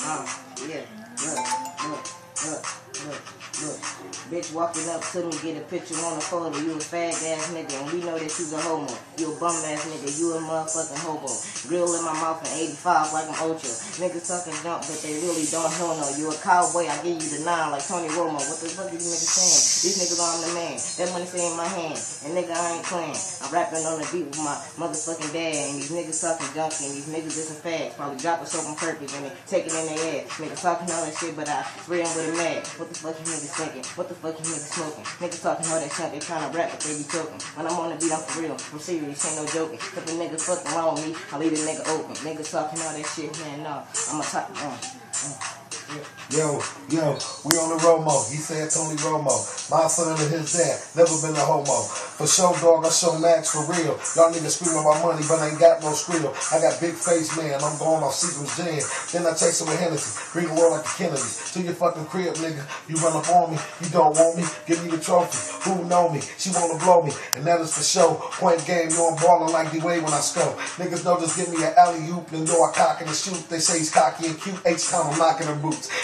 Uh, yeah, look, look, look, look, look. Bitch walking up to me, get a picture on the photo. You a fag ass nigga, and we know that you's a homo. You a bum ass nigga, you a motherfucking hobo. Grill in my mouth in 85 like I'm Ocho. Niggas talking junk, but they really don't know no. You a cowboy, I give you the nine like Tony Romo. What the fuck these niggas saying? These niggas I'm the man. That money stay in my hand. And nigga, I ain't playing. I'm rapping on the beat with my motherfucking dad. And these niggas talking junk, and these niggas just fags. Probably drop a soap on purpose and they take it in their ass. Niggas talking all that shit, but I spray them with a mag. What the fuck you niggas thinking? What the fuck you niggas smoking? Niggas talking all that shit, they trying to rap, but they be choking. When I'm on the beat, I'm for real. I'm serious, ain't no joking. If the nigga fucking wrong with me, I leave the nigga open. Niggas talking all that shit, man, no. I'm a top, uh, uh. Yo, yo, we on the Romo. He said Tony Romo. My son and his dad, never been a homo. For show, dog, I show Max for real. Y'all niggas screaming about money, but I ain't got no skrill. I got big face, man. I'm going off Seagram's jam. Then I chase him with Hennessy. Bring the world like the Kennedys. To your fucking crib, nigga. You run up on me. You don't want me. Give me the trophy. Who know me? She wanna blow me. And that is for show. Point game, yo, I'm balling like D-Wade when I score. Niggas know just give me an alley-oop and yo, I cock and shoot. They say he's cocky and cute. H-Town, I'm knocking her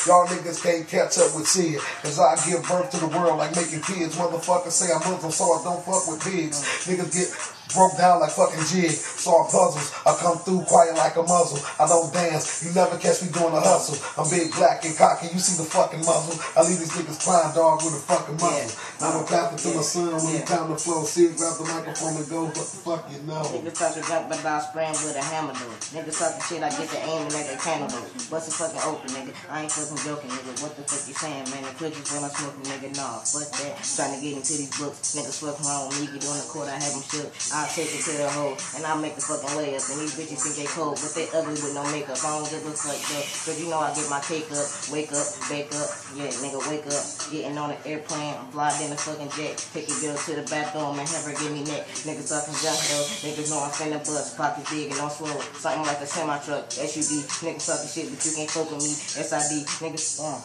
Y'all niggas can't catch up with Sid. Cause I give birth to the world like making kids. Motherfuckers say I'm Muslim, so I don't fuck with pigs. Niggas get broke down like fucking jig. Solve puzzles. I come through quiet like a muzzle. I don't dance. You never catch me doing a hustle. I'm big, black, and cocky. You see the fucking muzzle. I leave these niggas climb dog with a fucking muzzle. I'm a clapping to my son when Yeah. it's time to flow. Sid grab the microphone and go. What the fuck you know? Niggas talking junk, but I spraying with a hammer, dude. Niggas talking shit, I get the aim and let the candle, dude. Bust it fucking open, nigga. I ain't fucking joking, nigga. What the fuck you saying, man? The cookies when I'm smoking, nigga. Nah, fuck that. Trying to get into these books. Niggas fucking around with me, get on the court, I have them shook. I'll take it to the hole, and I'll make the fucking layup. And these bitches think they cold, but they ugly with no makeup. I don't give a fuck. Cause you know I get my cake up, wake up, bake up. Yeah, nigga, wake up. Getting on an airplane, I'm flying in the fucking jet. Take your girl to the bathroom and have her give me neck. Niggas talking junk, though. Niggas know I'm finna bust. Pockets big and don't slow. Something like a semi truck, SUV. Niggas talking shit, but you can't fuck with me. SID, niggas, uh,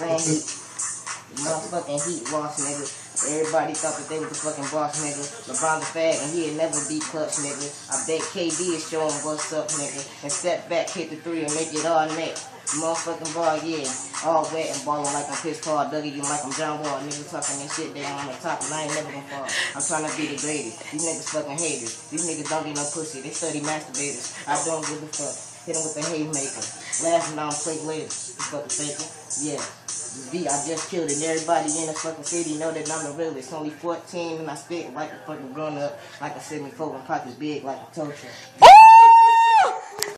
brand heat. Motherfucking heat boss, nigga. Everybody thought that they was the fucking boss, nigga. LeBron the fag, and he'll never be clutch, nigga. I bet KD is showing what's up, nigga. And step back, hit the three, and make it all net. Motherfucking ball, yeah. All wet and balling like I'm Chris Paul, Dougie, you like I'm John Wall. Niggas talking that shit down on the top, and I ain't never gonna fall. I'm trying to be the greatest. These niggas fucking haters. These niggas don't get no pussy. They study masturbators. I don't give a fuck. Hit 'em with the haymaker. Laughing down plate later. You fucking faker. Yeah. Beat I just killed it. Everybody in the fucking city know that I'm the realest. Only 14 and I spit like a fucking grown up. Like a 74 and pockets big like a toaster.